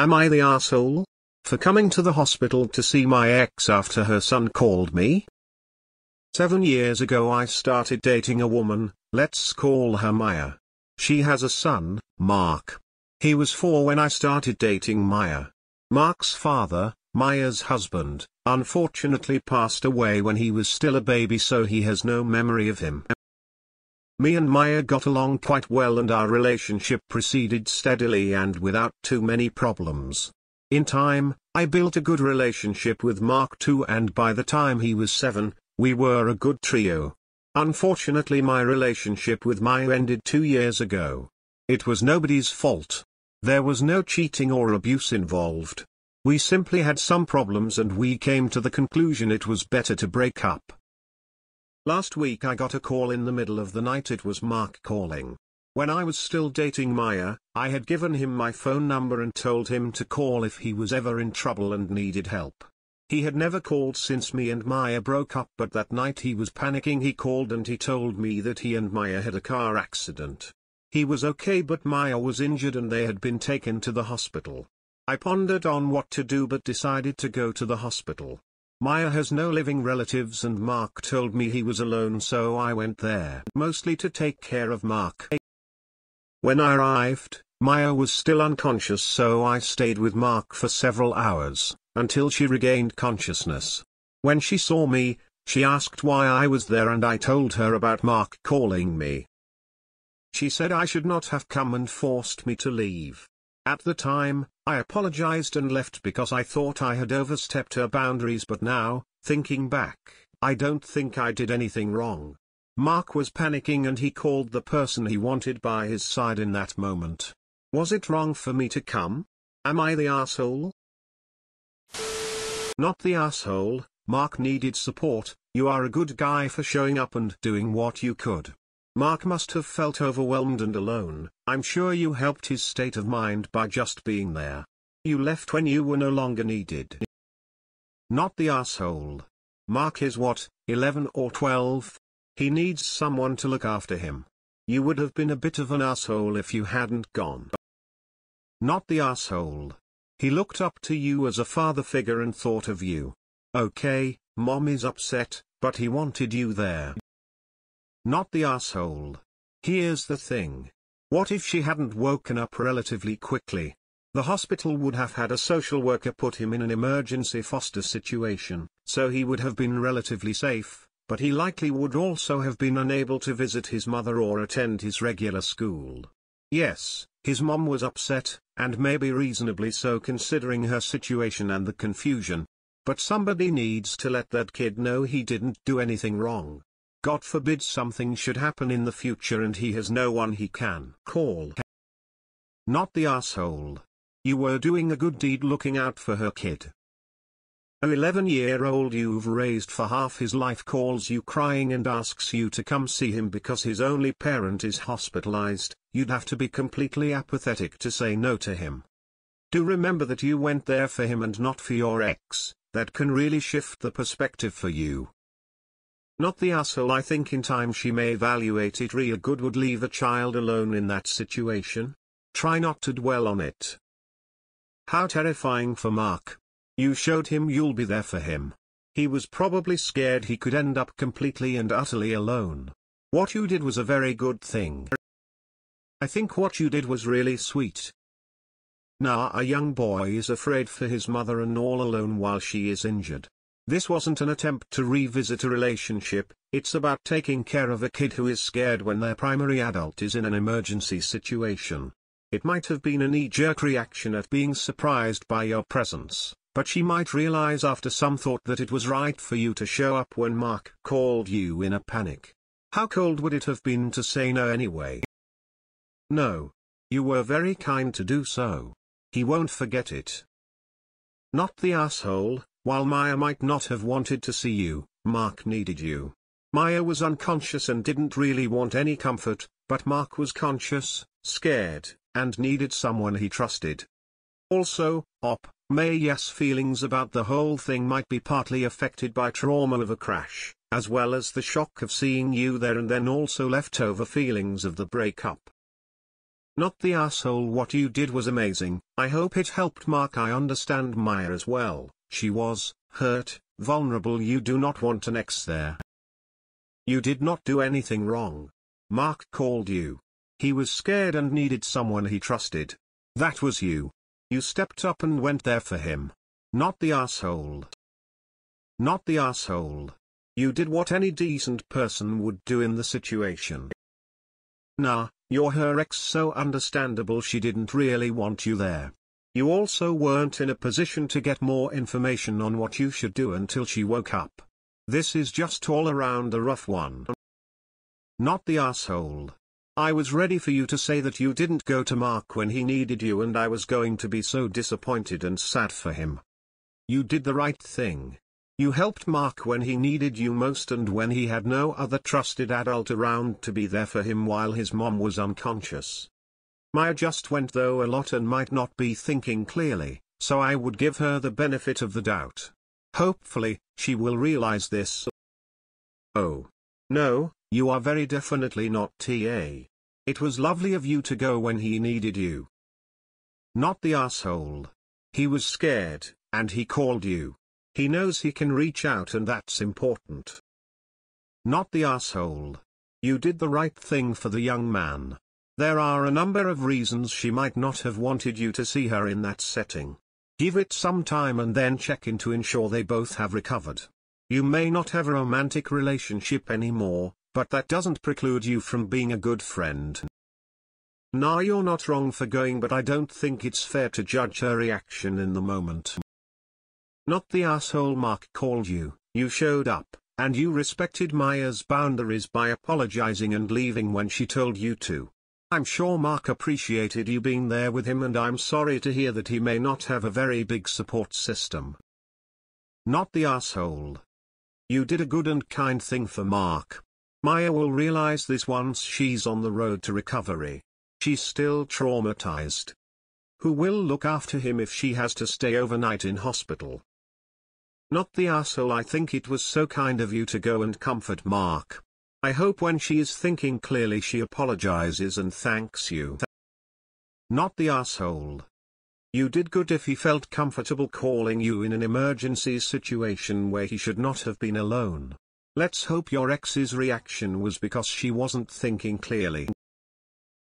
Am I the asshole? For coming to the hospital to see my ex after her son called me? Seven years ago I started dating a woman, let's call her Maya. She has a son, Mark. He was four when I started dating Maya. Mark's father, Maya's husband, unfortunately passed away when he was still a baby so he has no memory of him. Me and Maya got along quite well and our relationship proceeded steadily and without too many problems. In time, I built a good relationship with Mark too and by the time he was seven, we were a good trio. Unfortunately my relationship with Maya ended two years ago. It was nobody's fault. There was no cheating or abuse involved. We simply had some problems and we came to the conclusion it was better to break up. Last week I got a call in the middle of the night it was Mark calling. When I was still dating Maya, I had given him my phone number and told him to call if he was ever in trouble and needed help. He had never called since me and Maya broke up but that night he was panicking he called and he told me that he and Maya had a car accident. He was okay but Maya was injured and they had been taken to the hospital. I pondered on what to do but decided to go to the hospital. Maya has no living relatives and Mark told me he was alone so I went there mostly to take care of Mark. When I arrived, Maya was still unconscious so I stayed with Mark for several hours, until she regained consciousness. When she saw me, she asked why I was there and I told her about Mark calling me. She said I should not have come and forced me to leave. At the time, I apologized and left because I thought I had overstepped her boundaries but now, thinking back, I don't think I did anything wrong. Mark was panicking and he called the person he wanted by his side in that moment. Was it wrong for me to come? Am I the asshole? Not the asshole, Mark needed support, you are a good guy for showing up and doing what you could. Mark must have felt overwhelmed and alone, I'm sure you helped his state of mind by just being there. You left when you were no longer needed. Not the asshole. Mark is what, 11 or 12? He needs someone to look after him. You would have been a bit of an asshole if you hadn't gone. Not the asshole. He looked up to you as a father figure and thought of you. Okay, mom is upset, but he wanted you there. Not the asshole. Here's the thing. What if she hadn't woken up relatively quickly? The hospital would have had a social worker put him in an emergency foster situation, so he would have been relatively safe, but he likely would also have been unable to visit his mother or attend his regular school. Yes, his mom was upset, and maybe reasonably so considering her situation and the confusion. But somebody needs to let that kid know he didn't do anything wrong. God forbid something should happen in the future and he has no one he can call. Not the asshole. You were doing a good deed looking out for her kid. A 11-year-old you've raised for half his life calls you crying and asks you to come see him because his only parent is hospitalized, you'd have to be completely apathetic to say no to him. Do remember that you went there for him and not for your ex, that can really shift the perspective for you. Not the asshole I think in time she may evaluate it real good would leave a child alone in that situation. Try not to dwell on it. How terrifying for Mark. You showed him you'll be there for him. He was probably scared he could end up completely and utterly alone. What you did was a very good thing. I think what you did was really sweet. Now a young boy is afraid for his mother and all alone while she is injured. This wasn't an attempt to revisit a relationship, it's about taking care of a kid who is scared when their primary adult is in an emergency situation. It might have been a knee-jerk reaction at being surprised by your presence, but she might realize after some thought that it was right for you to show up when Mark called you in a panic. How cold would it have been to say no anyway? No. You were very kind to do so. He won't forget it. Not the asshole, while Maya might not have wanted to see you, Mark needed you. Maya was unconscious and didn't really want any comfort, but Mark was conscious, scared, and needed someone he trusted. Also, Op, Maya's feelings about the whole thing might be partly affected by trauma of a crash, as well as the shock of seeing you there and then also leftover feelings of the breakup. Not the asshole what you did was amazing, I hope it helped Mark I understand Maya as well, she was, hurt, vulnerable you do not want an ex there. You did not do anything wrong. Mark called you. He was scared and needed someone he trusted. That was you. You stepped up and went there for him. Not the asshole. Not the asshole. You did what any decent person would do in the situation. Nah, you're her ex so understandable she didn't really want you there. You also weren't in a position to get more information on what you should do until she woke up. This is just all around a rough one. Not the asshole. I was ready for you to say that you didn't go to Mark when he needed you and I was going to be so disappointed and sad for him. You did the right thing. You helped Mark when he needed you most and when he had no other trusted adult around to be there for him while his mom was unconscious. Maya just went though a lot and might not be thinking clearly, so I would give her the benefit of the doubt. Hopefully, she will realize this. Oh. No, you are very definitely not TA. It was lovely of you to go when he needed you. Not the asshole. He was scared, and he called you. He knows he can reach out and that's important. Not the asshole. You did the right thing for the young man. There are a number of reasons she might not have wanted you to see her in that setting. Give it some time and then check in to ensure they both have recovered. You may not have a romantic relationship anymore, but that doesn't preclude you from being a good friend. Nah you're not wrong for going but I don't think it's fair to judge her reaction in the moment. Not the asshole Mark called you, you showed up, and you respected Maya's boundaries by apologizing and leaving when she told you to. I'm sure Mark appreciated you being there with him and I'm sorry to hear that he may not have a very big support system. Not the asshole. You did a good and kind thing for Mark. Maya will realize this once she's on the road to recovery. She's still traumatized. Who will look after him if she has to stay overnight in hospital? Not the asshole I think it was so kind of you to go and comfort Mark. I hope when she is thinking clearly she apologizes and thanks you. Not the asshole. You did good if he felt comfortable calling you in an emergency situation where he should not have been alone. Let's hope your ex's reaction was because she wasn't thinking clearly.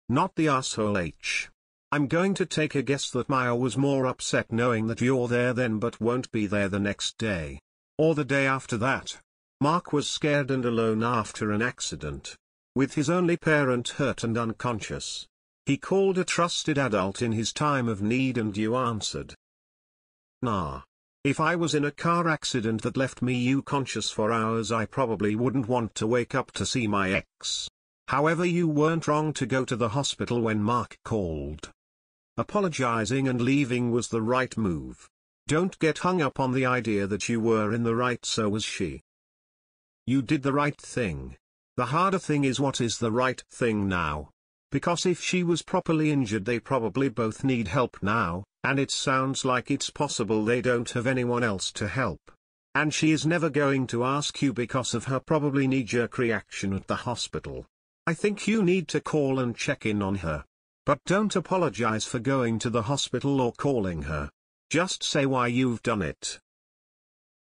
Not the asshole H. I'm going to take a guess that Maya was more upset knowing that you're there then but won't be there the next day. Or the day after that. Mark was scared and alone after an accident. With his only parent hurt and unconscious. He called a trusted adult in his time of need and you answered. Nah. If I was in a car accident that left me you conscious for hours I probably wouldn't want to wake up to see my ex. However you weren't wrong to go to the hospital when Mark called. Apologizing and leaving was the right move. Don't get hung up on the idea that you were in the right so was she. You did the right thing. The harder thing is what is the right thing now. Because if she was properly injured they probably both need help now, and it sounds like it's possible they don't have anyone else to help. And she is never going to ask you because of her probably knee-jerk reaction at the hospital. I think you need to call and check in on her. But don't apologize for going to the hospital or calling her. Just say why you've done it.